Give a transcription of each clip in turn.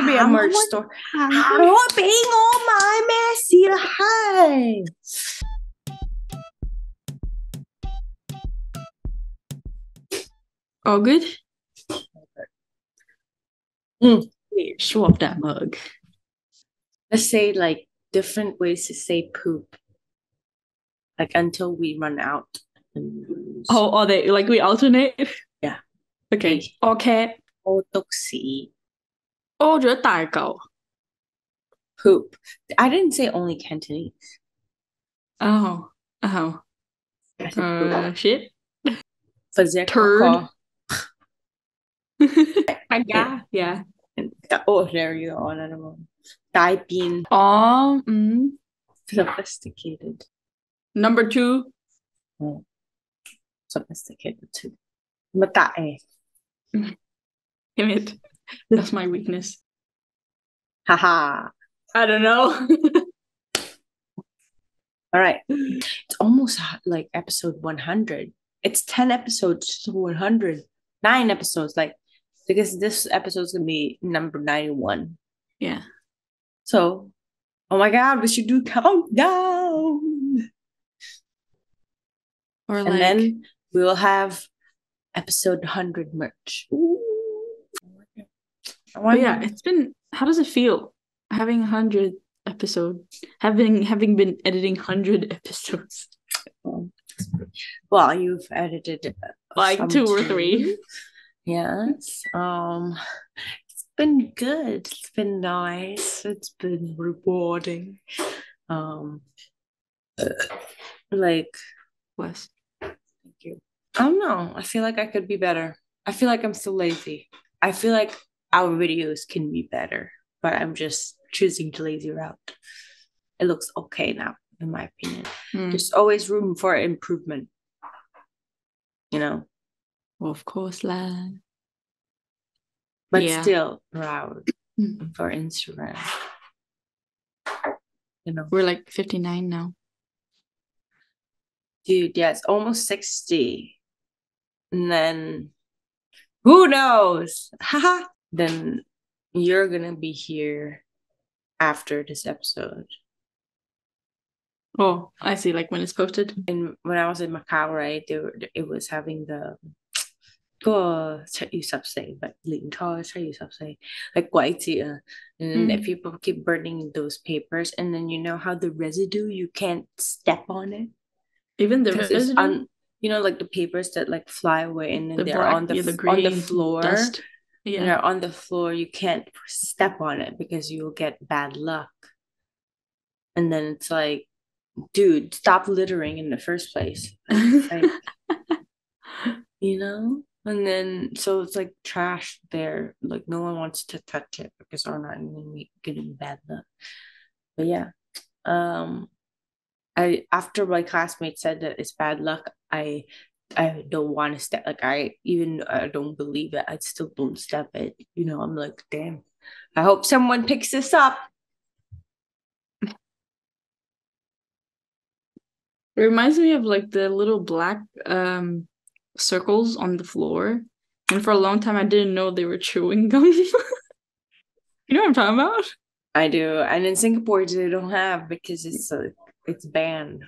will be a merch store. Harapin all my messy life. All good? Mm. Show up that mug. Let's say like different ways to say poop. Like until we run out. Oh, are they like we alternate? Yeah. Okay. Okay. Or toxi. 屎屙咗一大嚿。 poop. I didn't say only Cantonese. Oh. Oh. I said poop. Uh, shit. Fazer turd. cocó. yeah. Yeah. Oh, there you go. Another one. Dai bean. Oh. Mm. Sophisticated. Number two. Sophisticated too. Matae. Damn it. That's my weakness. Haha. I don't know. All right. It's almost uh, like episode 100. It's 10 episodes to 100. Nine episodes. Like, because this episode's going to be number 91. yeah. So, oh my God, we should do countdown. Or like... And then we will have episode 100 merch. Ooh. Oh yeah, it's been how does it feel having a hundred episode having having been editing hundred episodes Well, you've edited uh, like two or three. Yes. Um, it's been good. It's been nice. It's been rewarding. Um, like Bless. thank you. I don't know. I feel like I could be better. I feel like I'm still lazy. I feel like our videos can be better, but I'm just choosing the lazy route. It looks okay now, in my opinion. Mm. There's always room for improvement. You know, Of course, lah. but Yeah. still proud Mm. for Instagram. You know, We're like fifty nine now. dude, yeah, it's almost 60. And then who knows? Haha then you're gonna be here after this episode. Oh, I see. Like when it's posted. And when I was in Macau, right, they were, it was having the 个七月十四，but 年初七月十四 like 鬼节啊 and then Mm. people keep burning those papers and then you know how the residue you can't step on it Even the 'Cause it's residue, on you know like the papers that like fly away and then the they're black, on the yeah, the f- green on the floor dust. and Yeah. they're on the floor you can't step on it because you'll get bad luck. And then it's like dude stop littering in the first place. Like you know? And then so it's like trash there. Like no one wants to touch it because they're not gonna getting bad luck. But yeah um i after my classmate said that it's bad luck i i don't want to step like i even i don't believe it i still don't step it you know i'm like damn i hope someone picks this up It reminds me of like the little black um circles on the floor. And for a long time I didn't know they were chewing gum. you know what I'm talking about? i do and in singapore they don't have because it's a, it's banned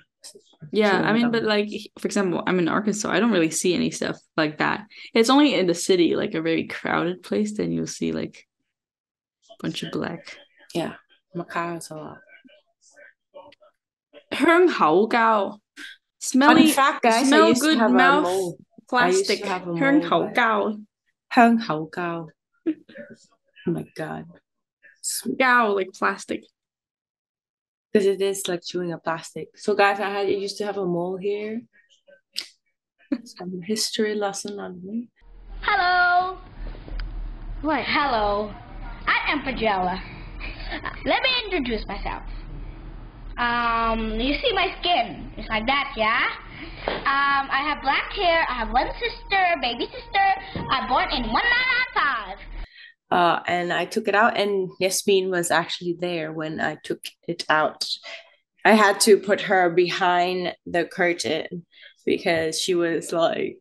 Yeah, I chewing mean, gum. but like for example, I'm in Arkansas. I don't really see any stuff like that. It's only in the city, like a very crowded place, then you'll see like a bunch of black. yeah macau is a lot 香口胶 Fun smelly fact, guys, I smell used to good have a mouth mole. I used to plastic have a 香 mole, 口 but- 胶香口胶 oh my god胶 like plastic because it is like chewing a plastic so guys i had I used to have a mole here some history lesson on me Hello. What? Hello. I am Pajella. Let me introduce myself. Um, you see my skin? It's like that, yeah? Um, I have black hair. I have one sister, baby sister. I born in 1995. Uh and i took it out and Iasmin was actually there when i took it out. I had to put her behind the curtain because she was like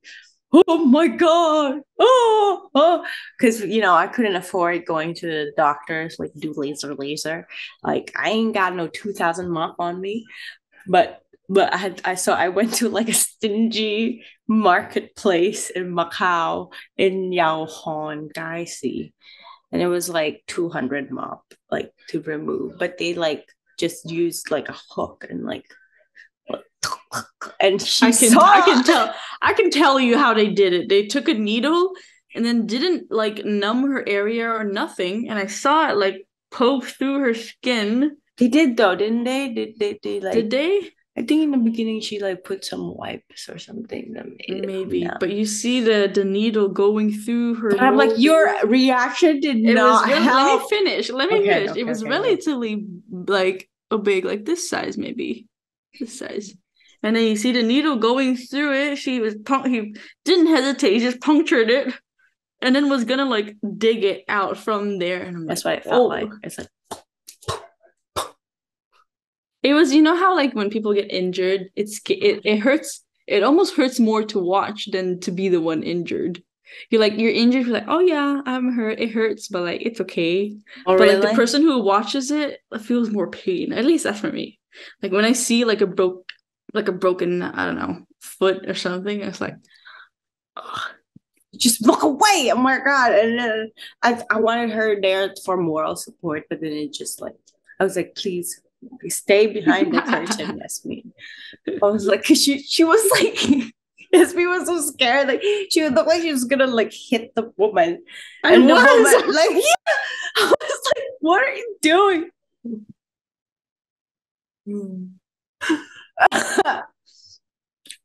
oh my god, oh, oh, because you know I couldn't afford going to the doctors like do laser, laser. Like I ain't got no two thousand mop on me, but but I had I saw I went to like a stingy marketplace in Macau in Yao Hon, Gaisi, and it was like two hundred mop like to remove, but they like just used like a hook and like and she I can saw I can tell I can tell you how they did it. They took a needle and then didn't like numb her area or nothing, and I saw it like poke through her skin. They did though, didn't they? Did they, they like Did they? I think in the beginning she like put some wipes or something that made it Maybe, but you see the the needle going through her. But I'm like, your reaction did It not was really, let me finish. Let me Okay, finish. okay, it was okay, relatively like a big, like this size, maybe this size. And then you see the needle going through it. She was pun- he didn't hesitate. He just punctured it, and then was gonna like dig it out from there. And I'm That's like, what it felt "Oh." like. It's like It was, you know how like when people get injured, it's it, it hurts. It almost hurts more to watch than to be the one injured. You're like you're injured. You're like, oh yeah, I'm hurt. It hurts, but like it's okay. oh, but really? like the person who watches it feels more pain. At least that's for me. Like when I see like a broke, like a broken, I don't know, foot or something, it's like, just look away. Oh my god! And then I I wanted her there for moral support, but then it just like I was like, please stay behind the curtain, Iasmin. I was like, she she was like. Iasmin was so scared, like she would look like she was gonna like hit the woman. I and the was. woman, like, yeah. I was like, what are you doing?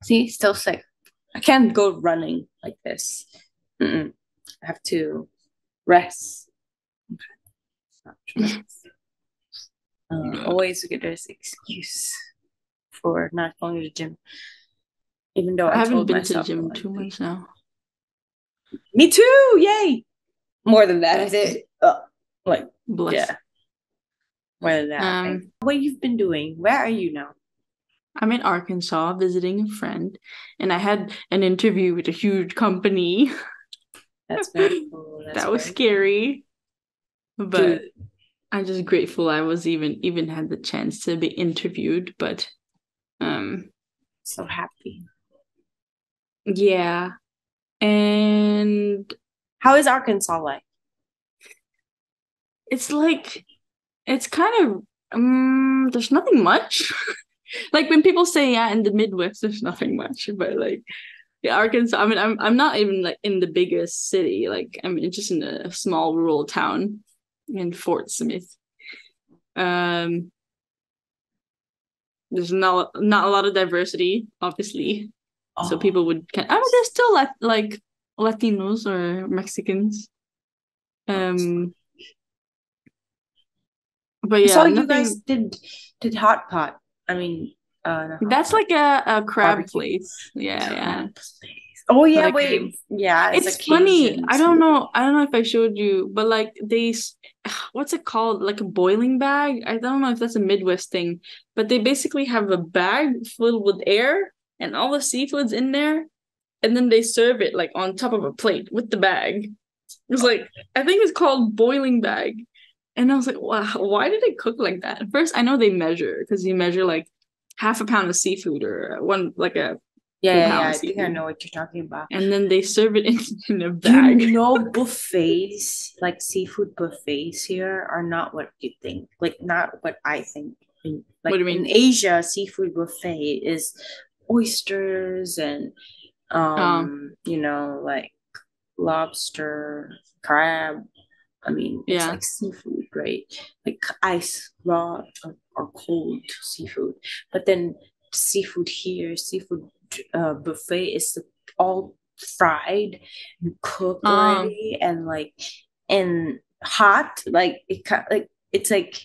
See, still sick. I can't go running like this. Mm-mm. I have to rest. Okay. Uh, always a good excuse for not going to the gym. Even though I, I haven't been to the gym too to. much now. Me too! Yay! More than that, I did. Uh, like, Bless. yeah. More than that. Um, what you've been doing? Where are you now? I'm in Arkansas visiting a friend, and I had an interview with a huge company. That's very cool. That's that was scary, but Dude. I'm just grateful I was even even had the chance to be interviewed. But um, so happy. yeah, and How is Arkansas like? it's like it's kind of um there's nothing much like when people say yeah in the midwest there's nothing much but like yeah arkansas i mean i'm, I'm not even like in the biggest city like i'm just in a small rural town in fort smith um there's not not a lot of diversity obviously so Oh, people would kind I mean, there's still like like Latinos or Mexicans. Um but yeah, you nothing- guys did did hot pot. I mean, uh, hot that's pot, like a, a crab barbecue. place. Yeah, yeah. place. Oh yeah, Like, wait, yeah. It's, a funny. I don't know. I don't know if I showed you, but like they what's it called? Like a boiling bag. I don't know if that's a Midwest thing, but they basically have a bag filled with air and all the seafoods in there, and then they serve it like on top of a plate with the bag. It's like I think it's called boiling bag. And I was like, wow, why did they cook like that? First, I know they measure because you measure like half a pound of seafood or one like a Yeah, yeah, yeah. I think I know what you're talking about. and then they serve it in, in a bag. you know buffets, like seafood buffets here, are not what you think. Like not what I think. In, like do you mean? in Asia, seafood buffet is oysters and um, you know, like lobster, crab. I mean, it's Yeah. like seafood, right? Like ice, raw or, or cold seafood. But then seafood here, seafood uh, buffet is all fried and cooked Um. already and like and hot. Like it like it's like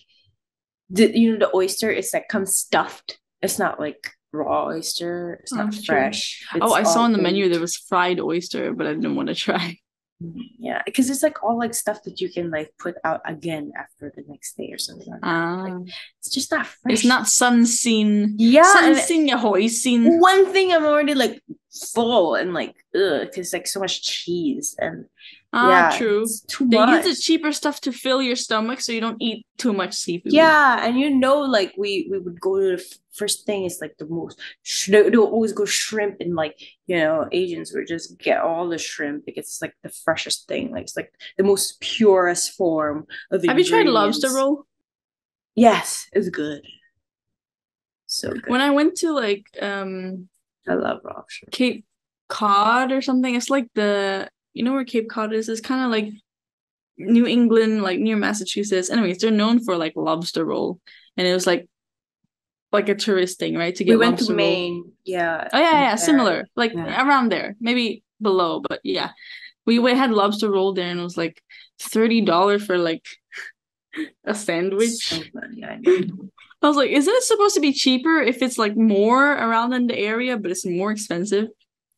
the you know the oyster is like comes stuffed. It's not like raw oyster. It's Oh, not true. fresh. Oh, I saw on the menu there was fried oyster, but I didn't want to try. Yeah, because it's like all like stuff that you can like put out again after the next day or something. Like that. Ah, It's just not fresh. it's not sun seen. Yeah, sun seen hoisin. one thing I'm already like full and like ugh, because like so much cheese and Ah, yeah, true. it's too They much. use the cheaper stuff to fill your stomach so you don't eat too much seafood. Yeah, and you know, like we we would go to the f- first thing is like the most. sh- They would always go shrimp, and like you know, Asians would just get all the shrimp because it's like the freshest thing. Like it's like the most purest form of. Have you tried lobster roll? Yes, it's good. So good. When I went to like um I love lobster. Cape Cod or something, it's like the you know where Cape Cod is? It's kind of like New England, like near Massachusetts. Anyways, they're known for like lobster roll, and it was like like a tourist thing, right? To get We went to roll. Maine. Yeah. Oh yeah, yeah, there. similar, like Yeah. around there, maybe below, but yeah, we, we had lobster roll there, and it was like thirty dollars for like a sandwich. So funny, I was like, isn't it supposed to be cheaper if it's like more around in the area, but it's more expensive?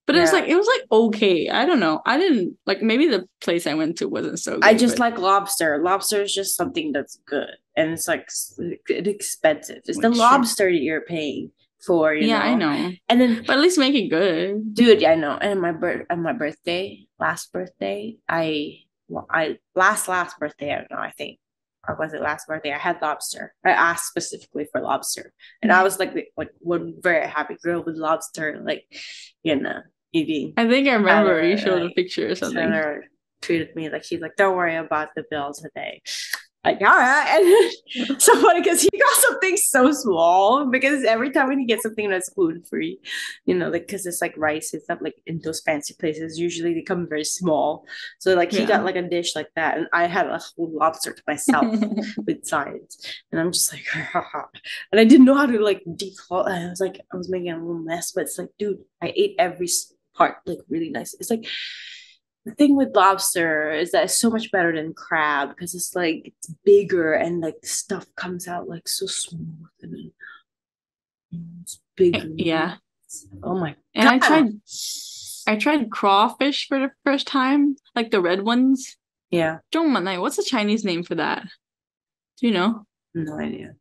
But it was like it was like okay. I don't know. I didn't like maybe the place I went to wasn't so good. I just but- like lobster. Lobster is just something that's good, and it's like it's expensive. It's the lobster that you're paying for. You yeah, know? I know. And then, But at least make it good. dude, Yeah, I know. And my birth, and my birthday, last birthday, I, well, I last last birthday. I don't know. I think, or was it last birthday? I had lobster. I asked specifically for lobster, and I mm. was like, like one very happy girl with lobster, like, you know, eating. I think I remember you showed a picture or something. Treated me like she's like, don't worry about the bill today. Like, all right. And so funny because he got something so small because every time when he gets something that's gluten free, you know, like because it's like rice and stuff, like in those fancy places, usually they come very small. So like he got like a dish like that, and I had a whole lobster to myself with sides. And I'm just like, and I didn't know how to like declaw. I was like, I was making a little mess, but it's like, dude, I ate every part like really nice. It's like the thing with lobster is that it's so much better than crab because it's like it's bigger and like the stuff comes out like so smooth and it's bigger. yeah. Oh my And I tried I tried crawfish for the first time, like the red ones. Yeah. Zhongmanai, what's the Chinese name for that? Do you know? No idea.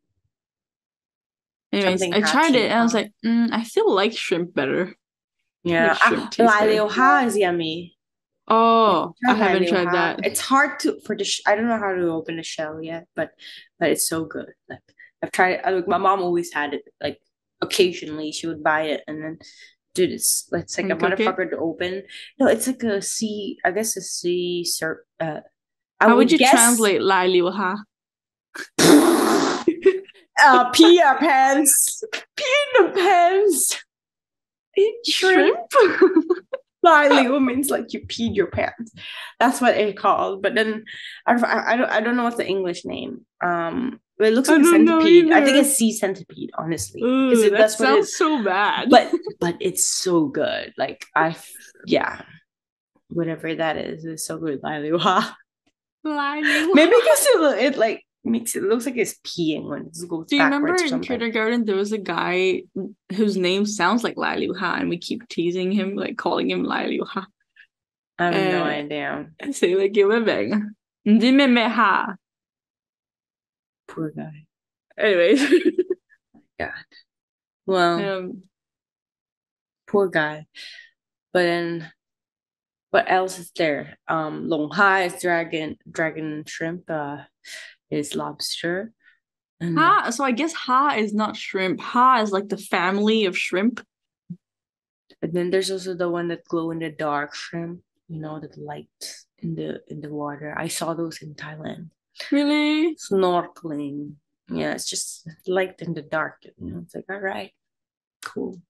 Anyways, Something I tried it and I was like, mm, I still like shrimp better. Yeah. shrimp Ah, tastes better. Lailioha is yummy. Oh, I haven't tried that. It's hard to for the. Sh- I don't know how to open the shell yet, but but it's so good. Like I've tried. I, like my mom always had it. Like occasionally she would buy it, and then dude, it's it's like And a it? motherfucker to open. No, it's like a sea. I guess a sea serp. Uh, I How would you guess- translate Lai Liu Ha? uh, pee our pants. Pee in the pants. Shrimp. Liu means like you peed your pants. That's what it called. But then I, I, I don't I don't know what's the English name. Um, it looks like a centipede. I think it's sea centipede, Honestly, Ooh, it- that that's sounds so bad. But but it's so good. Like I, yeah, whatever that is is so good. Liu Ha. Lai Liu Maybe because it, it like makes it looks like it's peeing when it goes Do you remember in kindergarten there was a guy whose name sounds like Lai Liu Ha, and we keep teasing him, like calling him Lai Liu Ha. I have no Uh, idea. Say like give it back. Hindi me me. Poor guy. Anyways, God. Well, um, poor guy. But then, what else is there? Um, Long Hai is dragon, dragon shrimp. Uh, is lobster. And ha. So I guess ha is not shrimp. Ha is like the family of shrimp. And then there's also the one that glow in the dark shrimp. You know, that light in the in the water. I saw those in Thailand. Really? Snorkeling. Yeah, it's just light in the dark. You know, it's like all right, cool.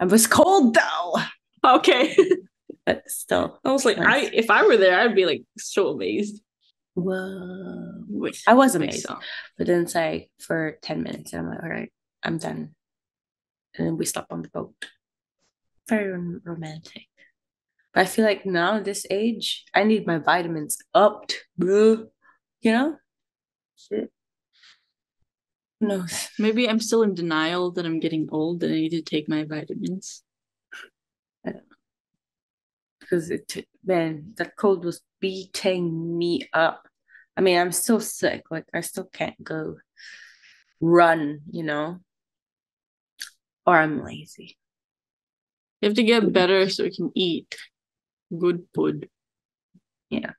I was cold though, Okay. but still. I was like, Nice. I if I were there, I'd be like so amazed. Whoa. Wait, I was amazed. so. But then it's like for 10 minutes, and I'm like, all right, I'm done. And then we slept on the boat. Very romantic. But I feel like now, this age, I need my vitamins upped, bro. You know? Shit. Knows? Maybe I'm still in denial that I'm getting old and I need to take my vitamins. Because it, man, that cold was beating me up. I mean, I'm still sick. Like, I still can't go run, you know? Or I'm lazy. You have to get better so we can eat good food. Yeah.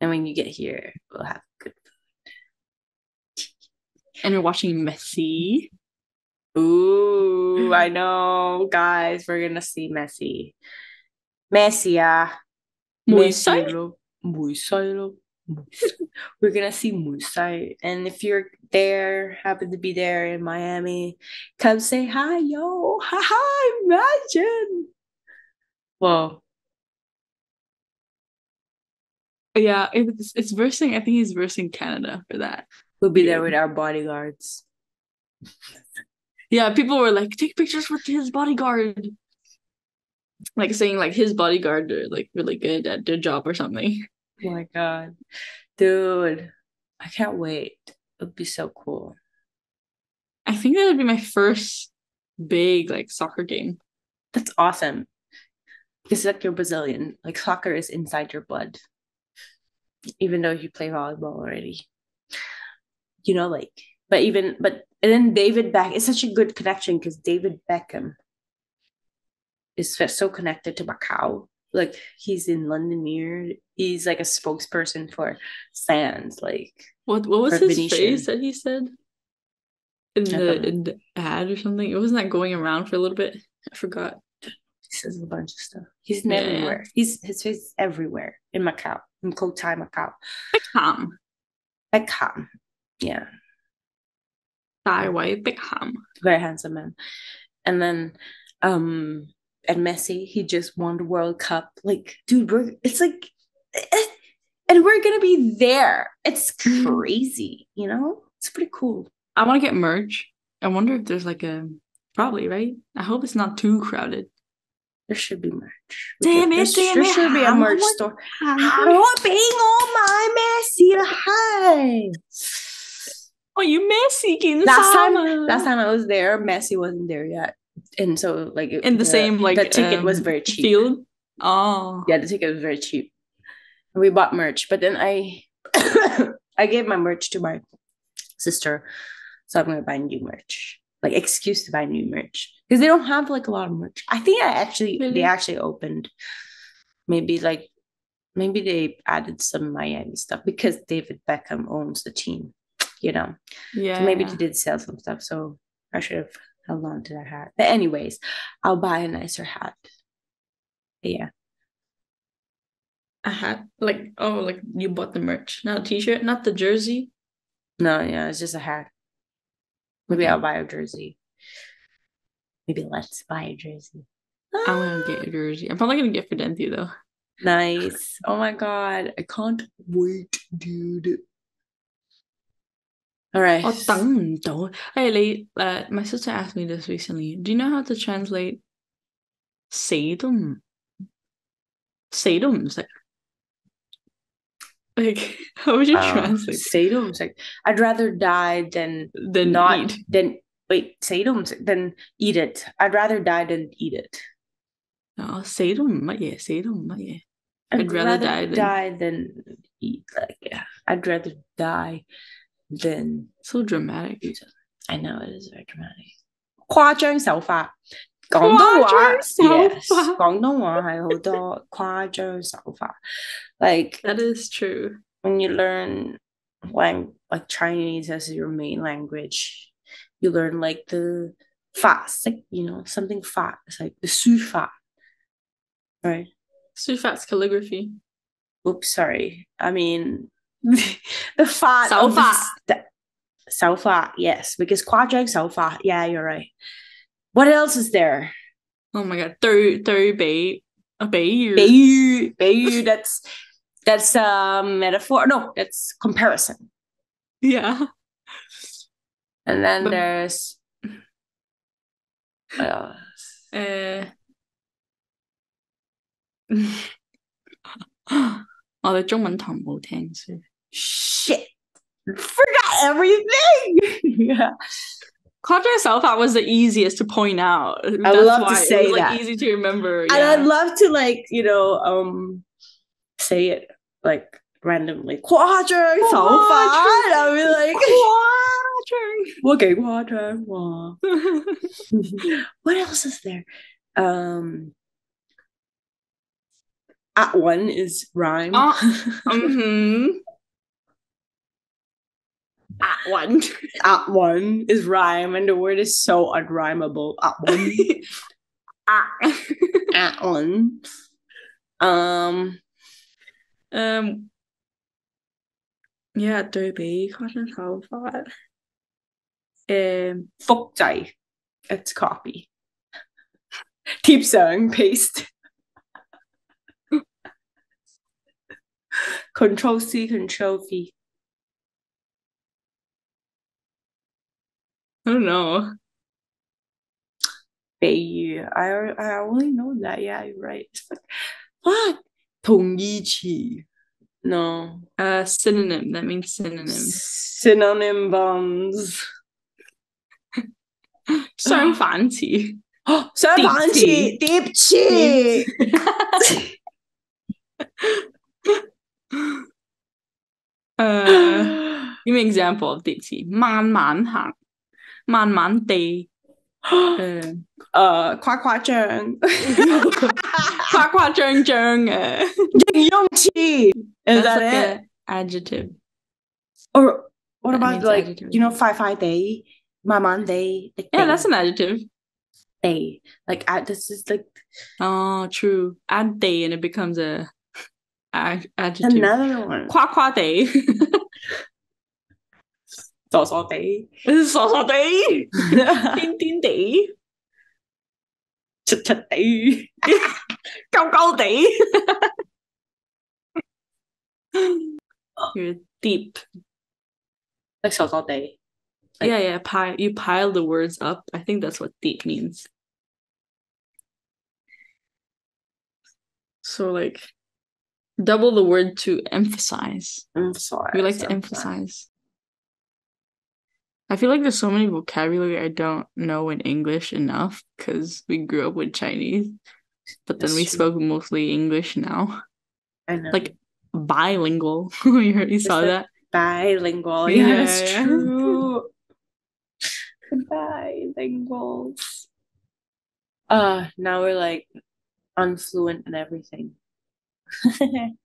And when you get here, we'll have good food. And we're watching Messi. Ooh, I know, guys. We're gonna see Messi. Messi, ah. Messi? lo. Messi lo. We're gonna see Musai. And if you're there, happen to be there in Miami, come say hi, yo. Ha ha, imagine. Whoa. Yeah, it's it's versing. I think he's versing Canada for that. We'll be there with our bodyguards. Yeah, people were like, take pictures with his bodyguard. Like saying like his bodyguard are like really good at their job or something. Oh my god. Dude, I can't wait. It would be so cool. I think that would be my first big like soccer game. That's awesome. Because like you're Brazilian, like soccer is inside your blood. Even though you play volleyball already. You know, like, but even but and then David Beck it's such a good connection because David Beckham is so connected to Macau. Like he's in London here. He's like a spokesperson for Sands. Like What what was his Venetian. phrase that he said in the in the ad or something? It wasn't that going around for a little bit. I forgot. he says a bunch of stuff. He's Yeah. everywhere. He's his face is everywhere in Macau, in Cotai, Macau. Beckham. Beckham. Yeah. Tai Wai Beckham. very handsome man. And then um and Messi, he just won the World Cup. Like, dude, we're it's like eh, and we're gonna be there. It's crazy, you know? It's pretty cool. I want to get merch. I wonder if there's like a probably right. I hope it's not too crowded. There should be merch. Damn it, There's- damn there it, should be a merch store. How being on my Messi hi. Oh, you king Last time last time I was there, Messi wasn't there yet. And so like it- in the, same like the ticket was um, very cheap. field. Oh, Yeah, the ticket was very cheap. We bought merch, but then I I gave my merch to my sister, so I'm gonna buy new merch, like excuse to buy new merch because they don't have like a lot of merch. I think I actually Really? they actually opened, maybe like maybe they added some Miami stuff because David Beckham owns the team, you know. yeah. So maybe they did sell some stuff. So I should have held on to that hat. But anyways, I'll buy a nicer hat. But yeah. a hat. Like oh, like you bought the merch, not a t-shirt, not the jersey. No, yeah, it's just a hat. Maybe I'll buy a jersey. Maybe let's buy a jersey. I'm gonna get a jersey. I'm probably gonna get Fidenti though. Nice. Oh my god. I can't wait, dude. All right. 我等唔到。Hey, Lee, uh, my sister asked me this recently. Do you know how to translate 死都唔死都唔识? Like, how would you Uh, translate Sadom's like I'd rather die than than not eat? than wait, Sadom's than eat it. I'd rather die than eat it. No, 死都唔乜嘢，死都唔乜嘢。 I'd, I'd rather rather, die than- die than eat. Like yeah. I'd rather die than So dramatic. I know it is very dramatic. 夸张手法，广东话夸张手 yes，法广东话系好多夸张手法。Like That is true. when you learn lang like Chinese as your main language, you learn like the 法式, you know, something 法. It's like the 书法. Right. Sufat's calligraphy. Oops, sorry. I mean the 法手 of the 法 st- 手法, yes, because 夸张手法. Yeah, you're right. What else is there? Oh my god. 对对比a 比喻。比喻,比喻, that's that's a metaphor. No, that's comparison. Yeah. And then But- there's what else? 诶，我哋中文堂冇听书。 shit, forgot everything. yeah. Contract self out was the easiest to point out. I That's love to say it was, that. Like, easy to remember. Yeah. And I'd love to like, you know, um say it like randomly. Quadra so far. I'll be like quadrant. Okay, quadrant. what else is there? Um at one is rhyme. Uh, mm-hmm At one. At one is rhyme, and the word is so unrhymable. At one. Ah. at one. Um, um. Yeah, 对比 cotton 头发。诶，复制 it's copy 贴上 paste control C control V I don't know. 比喻 I I only know that yeah you're right it's like what 同义词 no Uh, synonym. That means synonym. synonym bombs 相反词。相反词叠词 Uh, give me an example of 叠词。慢慢行， 慢慢地。诶，诶夸夸张夸夸张张嘅。形容词 is That's that like it a adjective. Or what That about means like adjective. you know five five day, my man day, like Yeah, day, that's an adjective. day. Like I, this is like Oh, true. Add day and it becomes a, a adjective. another one. 夸夸地， 傻傻地，傻傻地，癫癫地，出出地，鸠鸠地。You're deep. like 傻傻地。Like- yeah, yeah. Pile you pile the words up. I think that's what deep means. So like double the word to emphasize. I'm sorry. We like to sorry. emphasize. I feel like there's so many vocabulary I don't know in English enough because we grew up with Chinese, but then That's we true. spoke mostly English now. I know. Like bilingual. you heard, you saw that- bilingual. Yeah, Yeah, yeah. true. Bilinguals. Uh now we're like unfluent in everything.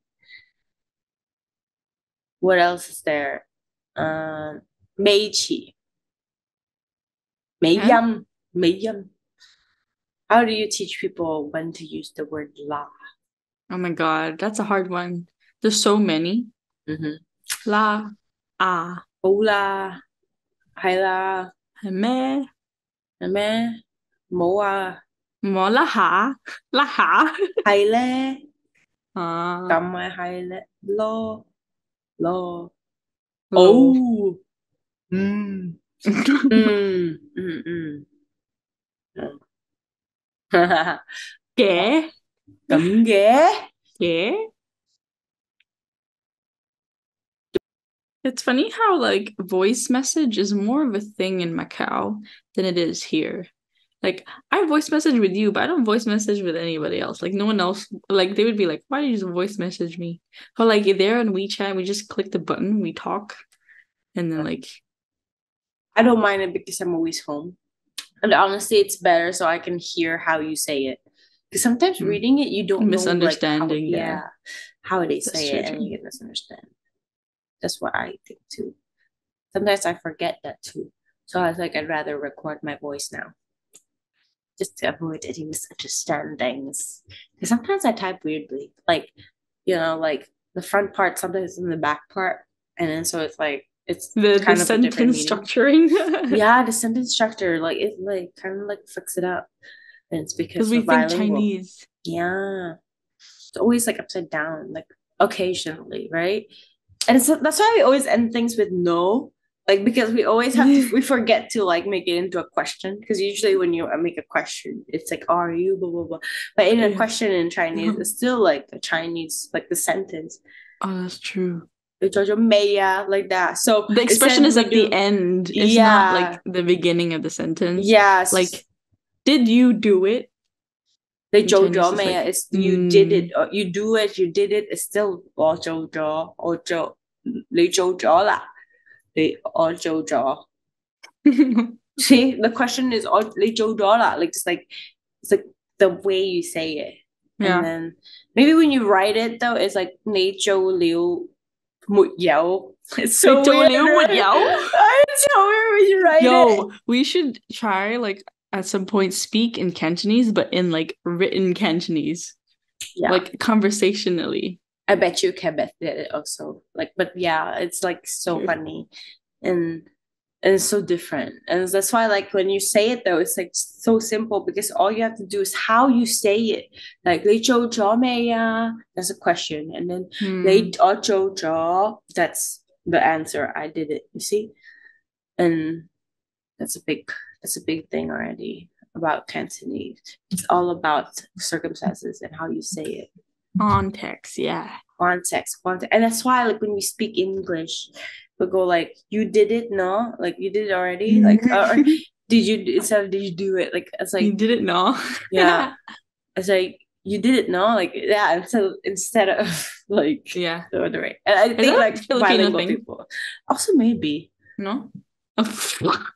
what else is there? Um, 美词，美音，美音。How do you teach people when to use the word la? Oh my god, that's a hard one. There's so many. Mm-hmm. La, ah, 好啦，系啦，咩？系咩？冇啊，冇啦下，啦下。系咧，啊，咁咪系咧，咯，咯，哦， 哦，嗯，嗯，嗯嗯，嗯，哈哈哈，嘅咁嘅。嘅。It's funny how like voice message is more of a thing in Macau than it is here. Like I voice message with you, but I don't voice message with anybody else. Like no one else. Like they would be like, "Why did you just voice message me?" But like there on WeChat, we just click the button, we talk, and then like I don't mind it because I'm always home. And honestly, it's better so I can hear how you say it. Because sometimes Mm. reading it, you don't know, like, how- Misunderstanding, yeah. how they That's say true it, and you get misunderstand. That's what I think too. Sometimes I forget that too. So I was like, I'd rather record my voice now, just to avoid any misunderstandings. Because sometimes I type weirdly, like you know, like the front part sometimes in the back part, and then so it's like it's the, the kind of sentence structuring. yeah, the sentence structure, like it like kind of like fix it up. And it's because we think. Chinese. Yeah. It's always like upside down, like occasionally, right? And so that's why we always end things with no. Like because we always have to we forget to like make it into a question. Because usually when you uh, make a question, it's like are you blah blah blah. But in a question in Chinese, it's still like a Chinese like the sentence. Oh, that's true. like that. So The expression is instead at we the do- end. It's Yeah. not like the beginning of the sentence. Yes. Like, did you do it? The In Chinese, Jojo it's man like, is you did it mm. or you do it, you did it, it's still 我做咗，我做你做咗啦，你我做咗。See, the question is 我你做咗啦，like it's like it's like the way you say it. Yeah. And then maybe when you write it though, it's like 你做了 moet jou. It's so Victoria weird. moet jou. It's so weird you write Yo, it. we should try like at some point speak in Cantonese, but in like written Cantonese, yeah. like conversationally. I bet you can did it also. Like, but yeah, it's like so funny, and and it's so different. And that's why like when you say it though it's like so simple because all you have to do is how you say it. Like lecho jomeya that's a question. And then hmm. late that's the answer. I did it you see? And that's a big that's a big thing already about cantonese. It's all about circumstances and how you say it. Context yeah. Context context. And that's why like when we speak english we go like, "You did it, no? Like, you did it already? Like, or, or did you instead of did you do it? Like, it's like you did it, no? yeah, it's like you did it, no? Like, yeah. So instead of like yeah. the other way, and I think like Filipino thing? people also maybe No?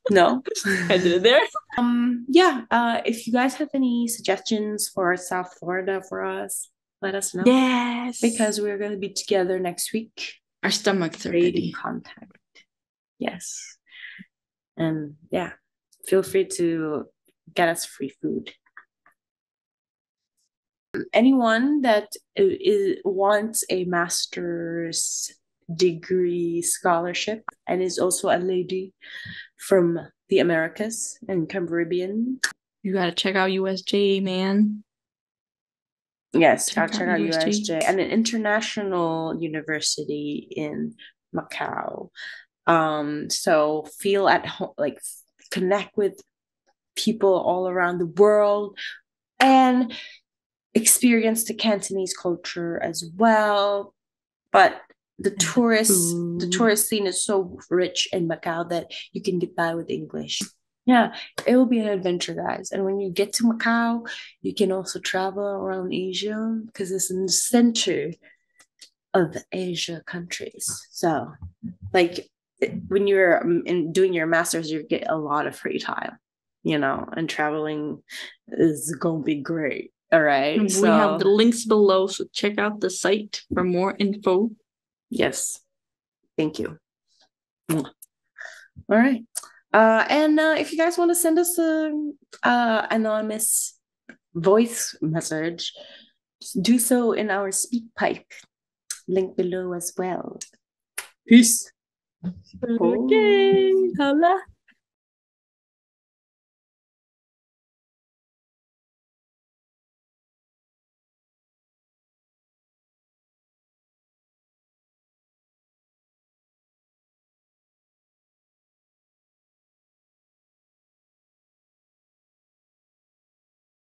no. I did it there. Um, yeah. Uh, if you guys have any suggestions for South Florida for us, let us know. Yes. Because we're gonna be together next week. Our stomachs are creating ready. contact. Yes. And yeah, feel free to get us free food. Anyone that is, wants a master's degree scholarship and is also a lady from the Americas and Caribbean, You gotta check out USJ, man. Yes, Check check, check out out USJ. USJ and an international university in Macau. Um, so feel at home, like connect with people all around the world and experience the Cantonese culture as well. But the the tourist the tourist scene is so rich in Macau that you can get by with English. Yeah, it will be an adventure, guys. And when you get to Macau, you can also travel around Asia because it's in the center of Asia countries. So, like when you're um, in doing your masters, you get a lot of free time, you know, and traveling is gonna be great. All right. And we have the links below, so check out the site for more info. Yes. Thank you. All right. Uh, and uh, if you guys want to send us an uh, anonymous voice message, do so in our speak pipe link below as well. Peace. Okay, hola.